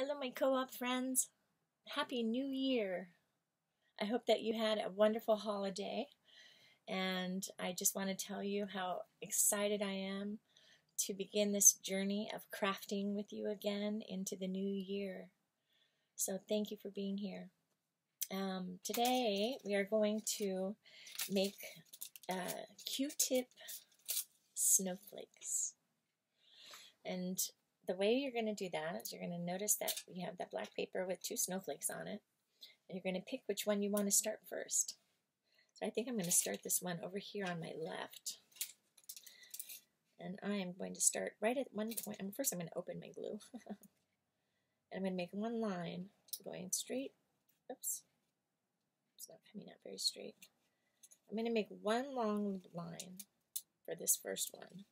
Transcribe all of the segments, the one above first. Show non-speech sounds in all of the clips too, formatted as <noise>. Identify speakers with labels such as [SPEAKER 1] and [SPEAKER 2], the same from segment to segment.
[SPEAKER 1] Hello, my co op friends. Happy New Year. I hope that you had a wonderful holiday. And I just want to tell you how excited I am to begin this journey of crafting with you again into the new year. So, thank you for being here. Um, today, we are going to make uh, Q tip snowflakes. And the way you're going to do that is you're going to notice that you have that black paper with two snowflakes on it. And you're going to pick which one you want to start first. So I think I'm going to start this one over here on my left. And I am going to start right at one point. And first I'm going to open my glue. <laughs> and I'm going to make one line going straight. Oops. It's not coming out very straight. I'm going to make one long line for this first one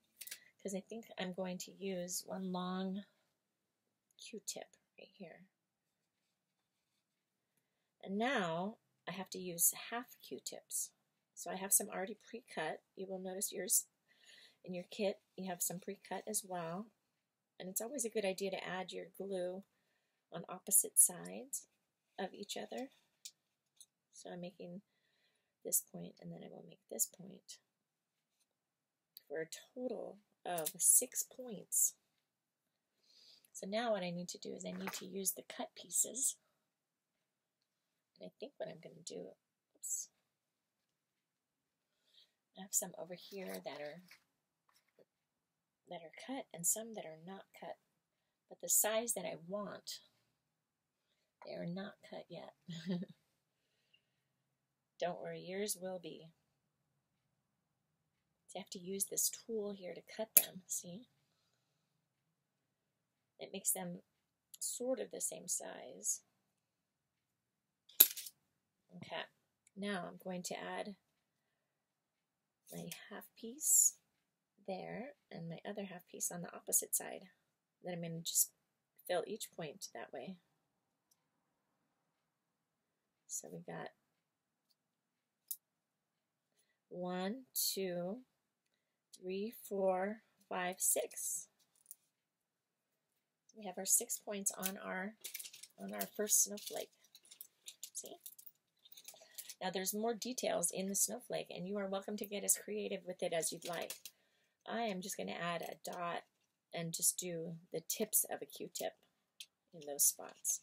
[SPEAKER 1] because I think I'm going to use one long Q-tip right here. And now I have to use half Q-tips. So I have some already pre-cut. You will notice yours in your kit, you have some pre-cut as well. And it's always a good idea to add your glue on opposite sides of each other. So I'm making this point and then I will make this point for a total of six points. So now what I need to do is I need to use the cut pieces. And I think what I'm going to do, oops, I have some over here that are that are cut and some that are not cut. But the size that I want, they are not cut yet. <laughs> Don't worry, yours will be. You have to use this tool here to cut them, see? It makes them sort of the same size. Okay, now I'm going to add my half piece there and my other half piece on the opposite side. Then I'm going to just fill each point that way. So we got one, two, three, four, five, six. We have our six points on our on our first snowflake. See? Now there's more details in the snowflake and you are welcome to get as creative with it as you'd like. I am just going to add a dot and just do the tips of a Q-tip in those spots.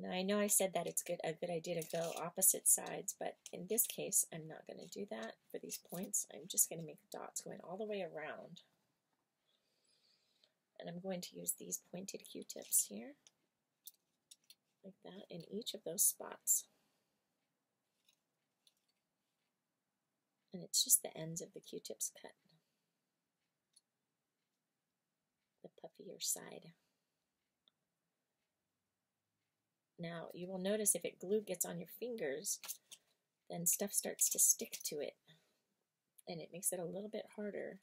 [SPEAKER 1] Now I know I said that it's good a good idea to go opposite sides, but in this case I'm not going to do that for these points. I'm just going to make dots going all the way around. And I'm going to use these pointed Q-tips here, like that, in each of those spots. And it's just the ends of the Q-tips cut. The puffier side. Now you will notice if it glue gets on your fingers, then stuff starts to stick to it. And it makes it a little bit harder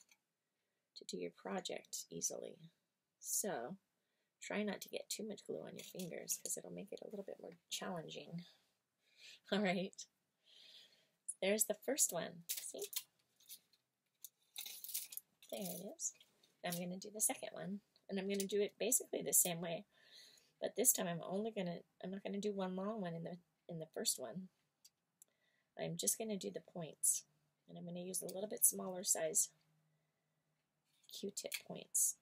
[SPEAKER 1] to do your project easily. So try not to get too much glue on your fingers because it'll make it a little bit more challenging. <laughs> All right. There's the first one. See? There it is. I'm going to do the second one. And I'm going to do it basically the same way. But this time I'm only going to, I'm not going to do one long one in the, in the first one. I'm just going to do the points. And I'm going to use a little bit smaller size Q-tip points.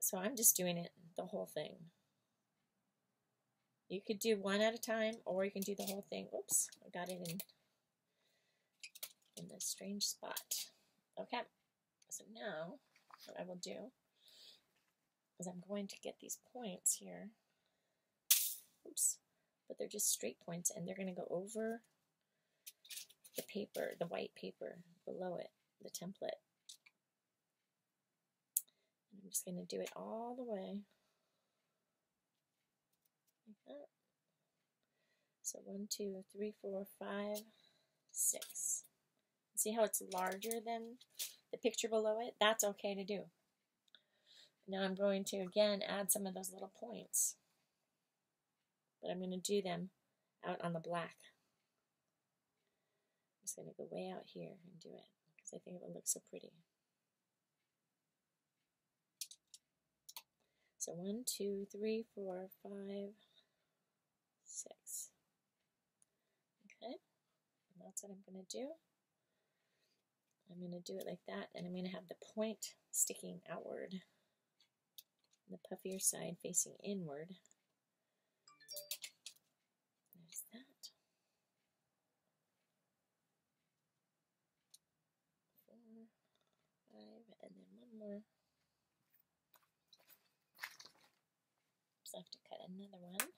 [SPEAKER 1] So I'm just doing it the whole thing. You could do one at a time, or you can do the whole thing. Oops, I got it in in a strange spot. Okay, so now what I will do is I'm going to get these points here. Oops. But they're just straight points and they're going to go over the paper, the white paper below it, the template. And I'm just going to do it all the way. Like that. So one, two, three, four, five, six. See how it's larger than the picture below it? That's okay to do. Now I'm going to again add some of those little points. But I'm going to do them out on the black. I'm just going to go way out here and do it because I think it will look so pretty. So one, two, three, four, five, six. Okay, and that's what I'm going to do. I'm going to do it like that, and I'm going to have the point sticking outward, the puffier side facing inward. There's that. Four, five, and then one more. So I have to cut another one.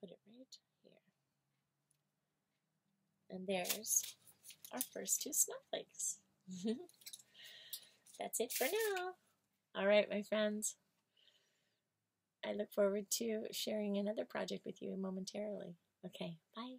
[SPEAKER 1] Put it right here. And there's our first two snowflakes. <laughs> That's it for now. All right, my friends. I look forward to sharing another project with you momentarily. Okay, bye.